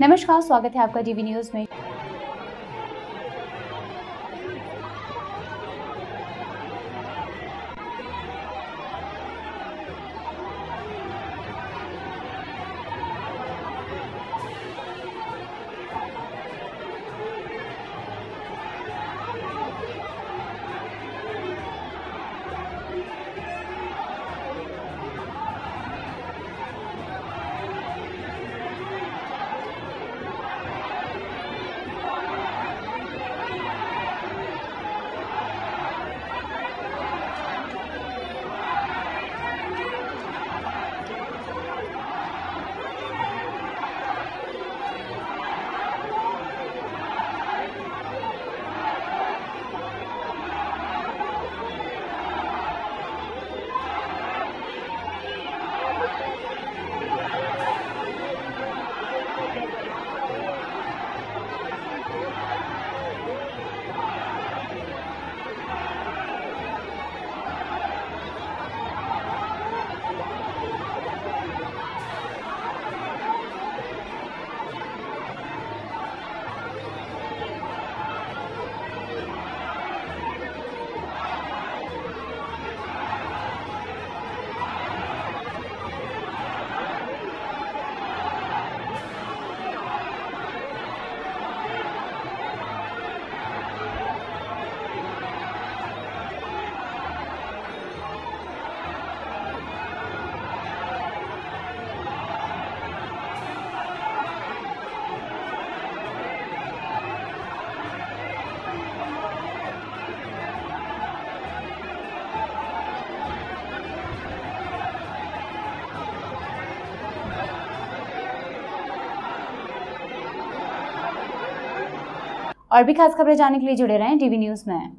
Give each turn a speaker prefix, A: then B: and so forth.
A: नमस्कार स्वागत है आपका टीवी न्यूज़ में। और भी खास खबरें जानने के लिए जुड़े रहें टीवी न्यूज़ में।